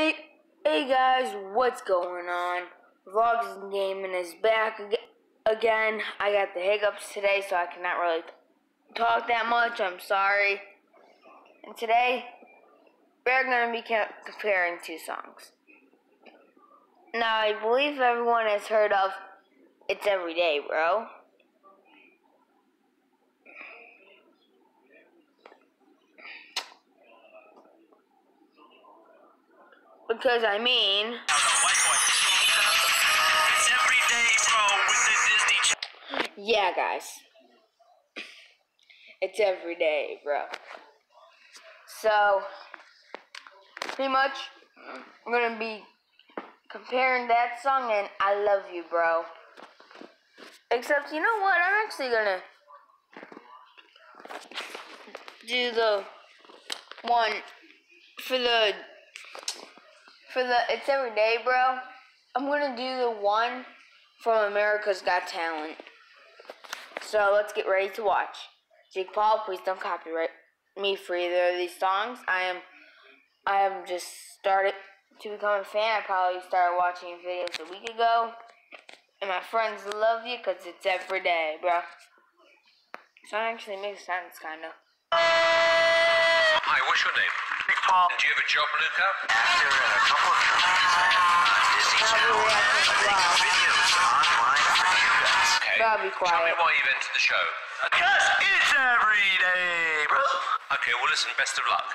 Hey, hey guys, what's going on? Vlogs Gaming is back ag- again. I got the hiccups today, so I cannot really talk that much. I'm sorry. And today, we're going to be comparing two songs. Now, I believe everyone has heard of It's Everyday, Bro. Because I mean, yeah, guys. It's every day, bro. So, pretty much, I'm gonna be comparing that song and I Love You, bro. Except, you know what? I'm actually gonna do the one for the for the It's Every Day, bro. I'm gonna do the one from America's Got Talent. So let's get ready to watch. Jake Paul, please don't copyright me for either of these songs. I am I am just started to become a fan. I probably started watching videos a week ago. And my friends love you because it's every day, bro. So it actually makes sense, kind of. Hi, what's your name? Big Paul. Do you have a job, Luca? Actor in a couple of movies on Disney I'll be Channel. reacting as Making videos online for you guys. Okay. But I'll be Tell me why you've entered the show. Because it's every day, bro. Okay, well listen, best of luck.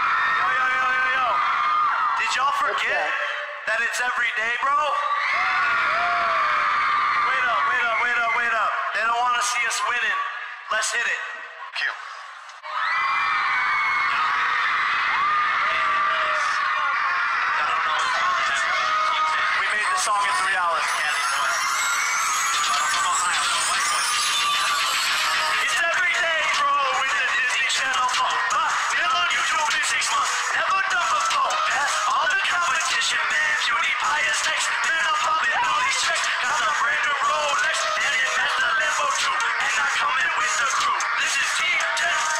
Yo, yo, yo, yo, yo. Did y'all forget that? that it's every day, bro? Wait up, wait up, wait up, wait up. They don't want to see us winning. Let's hit it. Cue. Song. It's every day, bro, with the Disney Channel on YouTube six months, never done before. All the competition, man. Is next. Got brand new it too. And I'm coming with the crew. This is Team 10.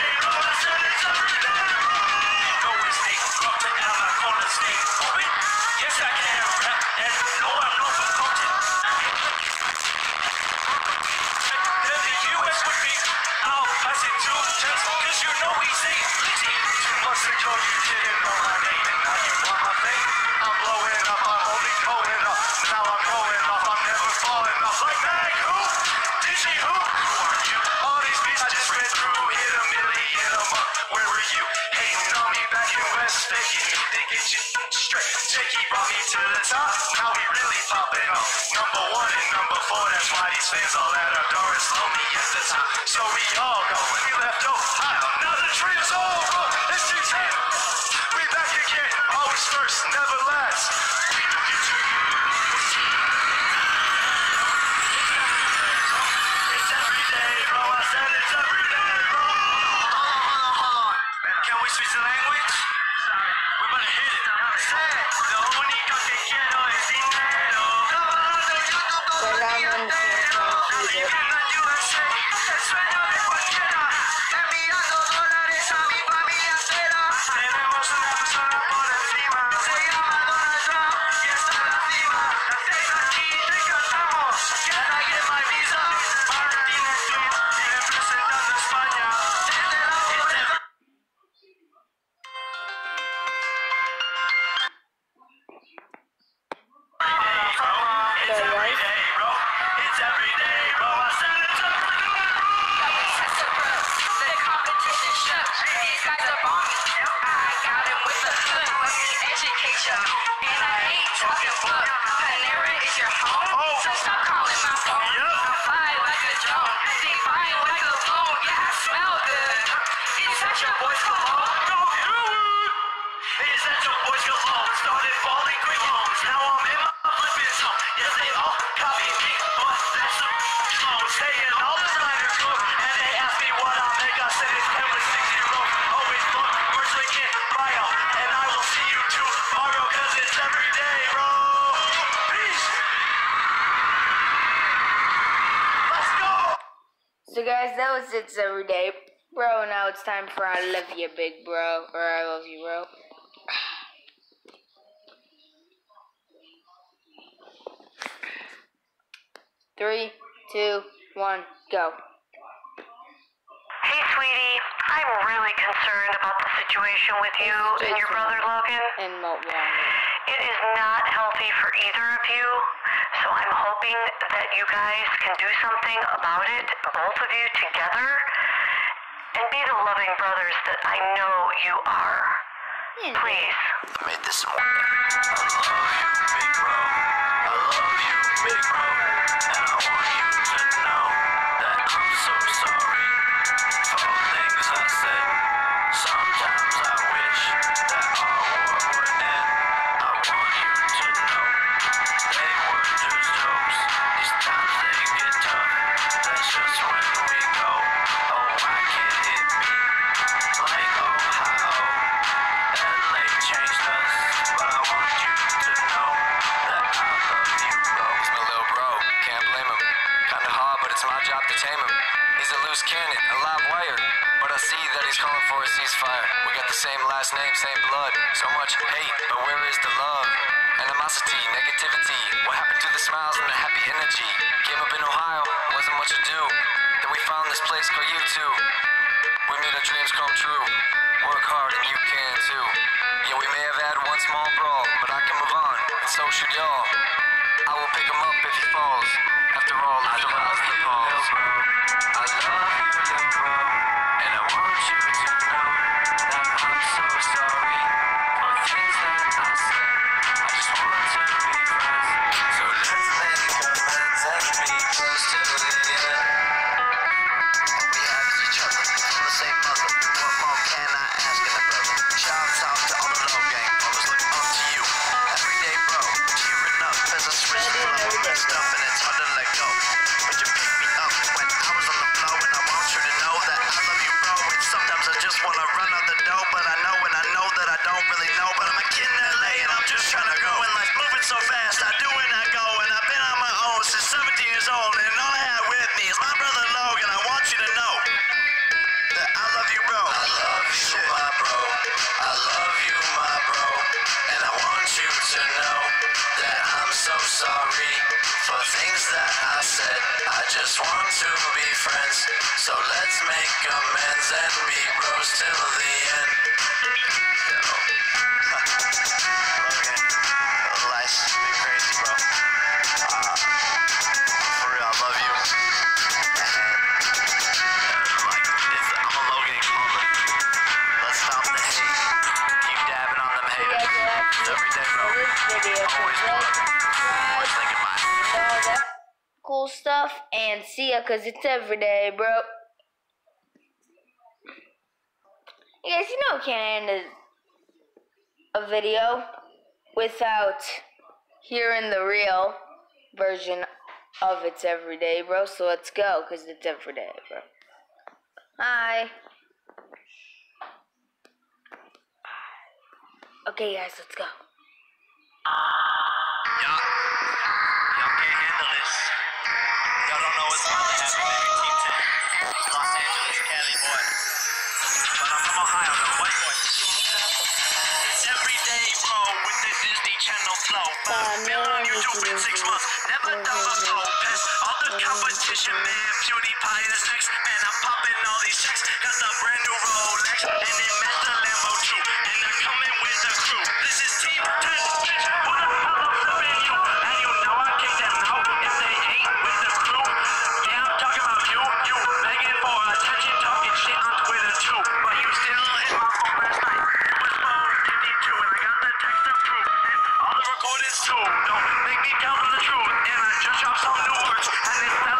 Months you who? Are you? All these beats I just read through, hit a million a month. Where were you? Hating on me back in West, straight. Brought me to the top, now really popping. Number one and number four, that's why these fans all at our door the top. So we all go, we left Ohio, now the tree is Viviendo It's boy's cologne. Don't do it! Is that your boy's cologne? Started falling quick homes. Now I'm in my flipping zone. Yes, they all copy me, but that's the zone. Staying all designer clothes. And they ask me what I make. I said it's 10 with 6 zeros. Always look, first link in bio. And I will see you tomorrow, cause it's every day, bro. Peace! Let's go! So guys, that was it's every day, bro. Now it's time for I love you, big bro, or I love you, bro. Three, two, one, go. Hey, sweetie. I'm really concerned about the situation with you and your brother Logan. And It is not healthy for either of you, so I'm hoping that you guys can do something about it, both of you together, and be the loving brothers that I know you are. Hmm. Please. I made this morning. I love you, big bro. I love you, big bro. And I want you last name, same blood. So much hate, but where is the love? Animosity, negativity. What happened to the smiles and the happy energy? Came up in Ohio, wasn't much ado. Then we found this place called YouTube. We made our dreams come true. Work hard and you can too. Yeah, we may have had one small brawl, but I can move on, and so should y'all. I will pick him up if he falls. After all, I don't love the balls. To be friends. So let's make amends and be bros till the end. And cause it's every day, bro. Guys, you know can't end a, a video without hearing the real version of It's Every Day, bro. So let's go, because it's every day, bro. Hi. Okay, guys, let's go. Y'all can't handle this. In six months. Never done before. Past all the competition, man. PewDiePie is next. Man, I'm popping all these checks. Got the brand new Rolex. And it match the Lambo too. And they're coming with the crew. This is Team 10. Bitch, who make me tell them the truth. And I just dropped some new words. And it's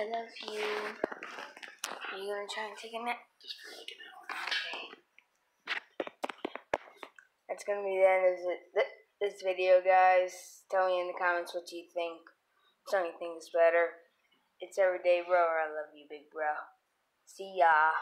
I love you. Are you gonna try and take a nap? Just for like an hour. Okay. That's gonna be the end of this video, guys. Tell me in the comments what you think. Tell me things better. It's everyday, bro. I love you, big bro. See ya.